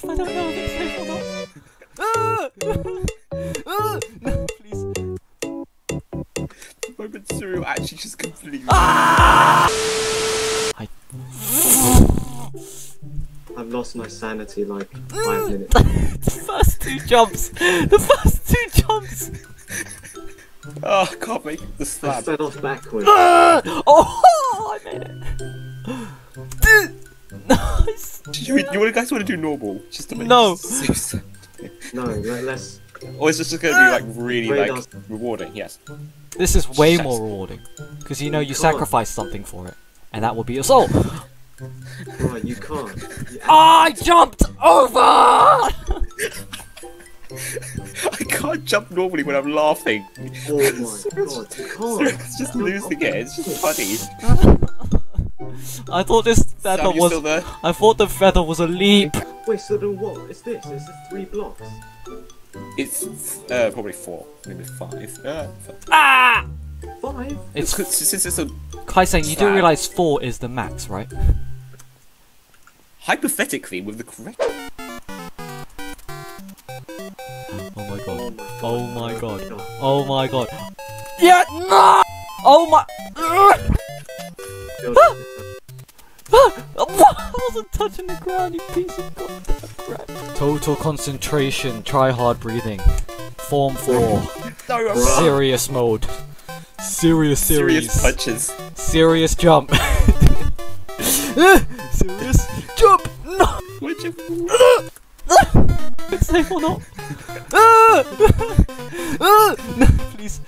safe? I don't know if it's safe or not. Ah! Ah! No, please. The moment Cyril actually just completely. Ah! I. I've lost my sanity like five minutes. the first two jumps. The first two jumps. Oh, I can't make the I fell off backwards. Ah! Oh, I made it. Nice. You, you guys want to do normal? Just to make No. No, let, let's. Or is this just going to be like really Wait, like rewarding? Yes. This is way Yes. more rewarding because you know you oh. can't. sacrifice something for it, and that will be your soul. Right, you can't. You ah, I jumped over. I can't jump normally when I'm laughing. Oh my god, you can't. Cyril's just losing it. It's just funny. I thought this feather Sam, was. still there? I thought the feather was a leap. Wait, so then what? It's this. It's the three blocks. It's uh, probably four, maybe five. Uh, Ah! Five? It's since it's, it's a Kai saying you do realize four is the max, right? hypothetically with the correct. Oh my god. Oh my god. Oh my god. Yeah, no! Oh my. God. What? I wasn't touching the ground, you piece of goddamn crap. Total concentration, try hard breathing. Form 4. No, Serious mode. Serious series. serious punches. Serious jump. Serious jump! No! Would you? It's safe or not? Ah! Ah! No, please.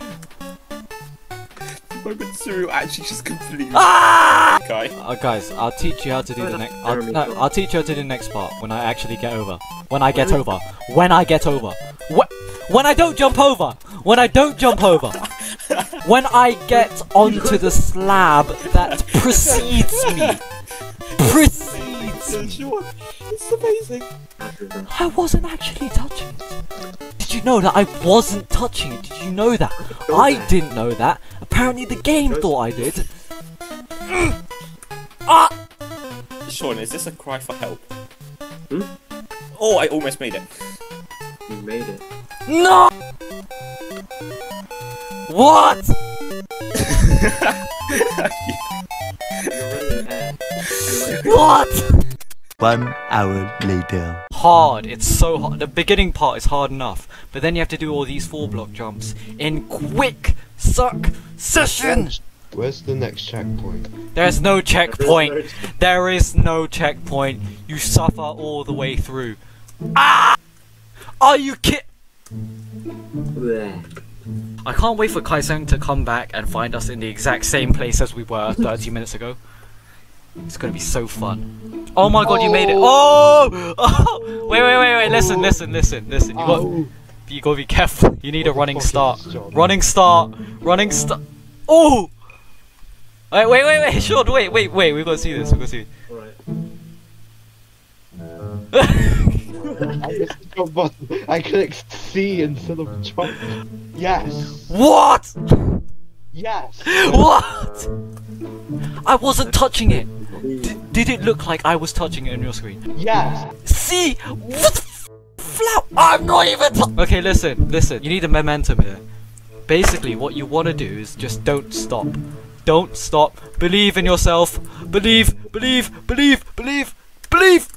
The moment Cyril actually just completely. Ah! Guy. Uh, guys, I'll teach you how to do the next. I'll, no. I'll teach you how to do the next part when I actually get over. When I get over. When I get over. Wh- when I don't jump over. When I don't jump over. when I get onto the slab that precedes me. Precedes me. It's amazing. I wasn't actually touching it. Did you know that I wasn't touching it? Did you know that? I didn't know that. Apparently the game thought I did. ah! Sean, is this a cry for help? Hmm? Oh, I almost made it. You made it. No! What? You're already ahead. What? One hour later. Hard. It's so hard. The beginning part is hard enough, but then you have to do all these four block jumps in quick suck succession. Where's the next checkpoint? There's no checkpoint. There is no checkpoint. You suffer all the way through. Ah! Are you kid? Bleh. I can't wait for Kaiseng to come back and find us in the exact same place as we were 30 minutes ago. It's gonna be so fun. Oh my god, you made it! Oh! oh! oh! Wait, wait, wait, wait! Listen, listen, listen, listen. You got, Ow. you gotta be careful. You need a running start. Running start. Running start. Oh! Wait, wait, wait, wait, Sean, wait, wait, wait. We gotta see this. We gotta see. Alright. I missed the jump button. I clicked C instead of jump. Yes. what? Yes. What? I wasn't touching it. Did it look like I was touching it on your screen? Yes. See? What the f- flap? I'm not even. Okay, listen, listen. You need a momentum here. Basically, what you want to do is just don't stop. Don't stop. Believe in yourself. Believe, believe, believe, believe, believe.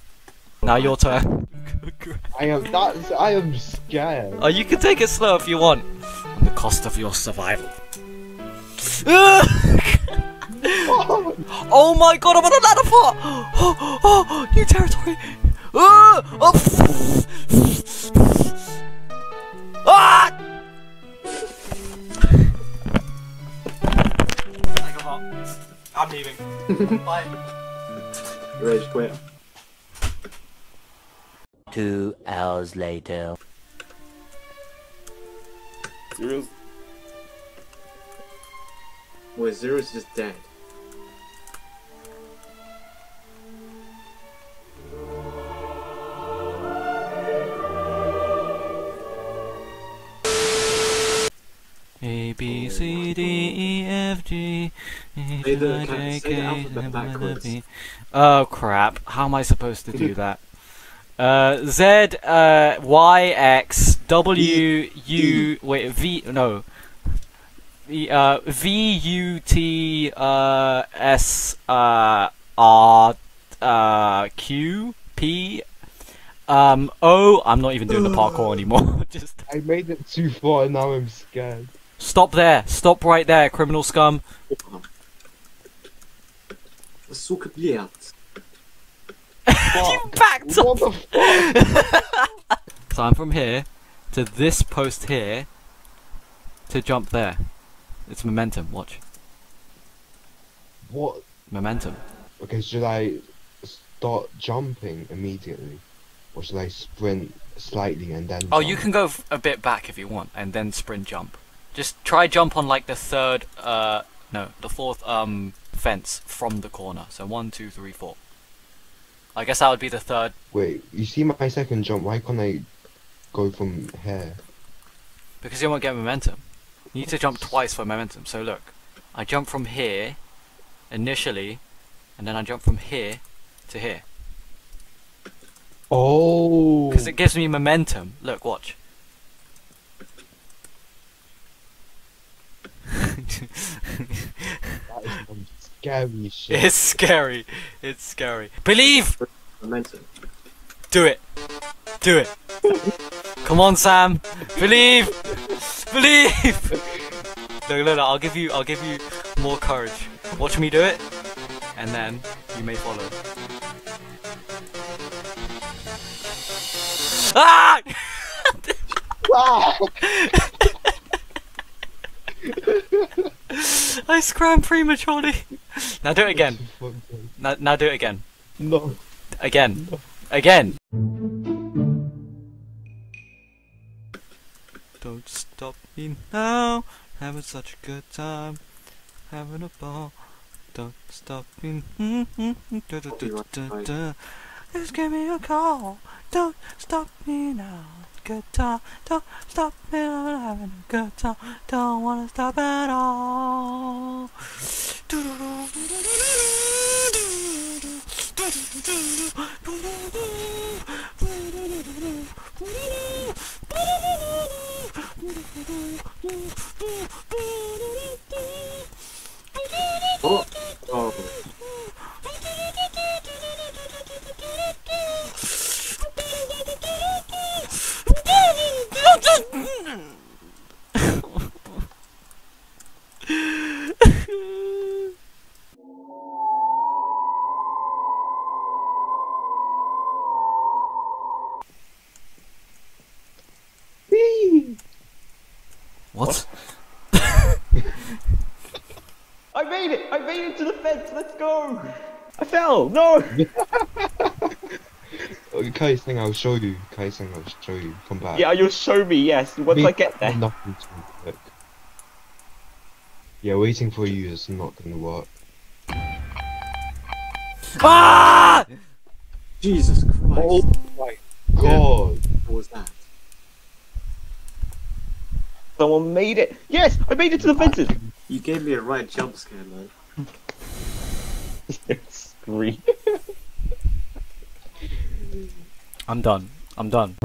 Now your turn. I am that's I am scared. Oh, you can take it slow if you want. On the cost of your survival. oh my god, I'm on a ladder part! Oh, oh, new territory! Ah! Oh, ah! I give up. I'm leaving. Bye. Rage quit. Two hours later. Cyril's Wait, Zero's just dead. C D E F G Say the- can- say the alphabet backwards. Oh crap! How am I supposed to do that? Uh, Z uh, Y X W U wait V no V uh, V U T uh, S uh, R uh, Q P um O. I'm not even doing the parkour anymore. Just I made it too far and now I'm scared. stop there. Stop right there, criminal scum. Опа. Сука, блядь. you backed up. What the fuck? So I'm from here to this post here to jump there. It's momentum. Watch What? momentum. Okay, should I start jumping immediately? Or should I sprint slightly and then Oh, jump? you can go f- a bit back if you want, and then sprint jump. Just try jump on like the third, uh, no, the fourth um fence from the corner. So one, two, three, four. I guess that would be the third Wait, you see my second jump, why can't I go from here? because you won't get momentum. You need to jump twice for momentum. So look, I jump from here initially, and then I jump from here to here Oh! because it gives me momentum. Look, watch. That is some scary shit. it's scary. It's scary. Believe. Momentum. Do it. Do it. Come on, Sam. Believe. Believe. Look, look, look, I'll give you. I'll give you more courage. Watch me do it, and then you may follow. Ah! Ah! I scram prematurely. Now do it again. Now, now do it again. No. Again. Again. Don't stop me now. Having such a good time. Having a ball. Don't stop me. Mm-hmm. Da-da-da-da-da. Just give me a call. Don't stop me now. Good time. Don't stop me. Having a good time. Don't wanna stop at all. Fence! Let's go! I fell! No! Oh, thing I'll show you. Kai thing I'll show you. Come back. Yeah, you'll show me, yes, once Me- I get there. Nothing to work. Yeah, waiting for you is not gonna work. Ah! Jesus Christ. Oh my god! What was that? Someone made it! Yes! I made it to the fences! You gave me a right jump scare, man. Scream. I'm done. I'm done.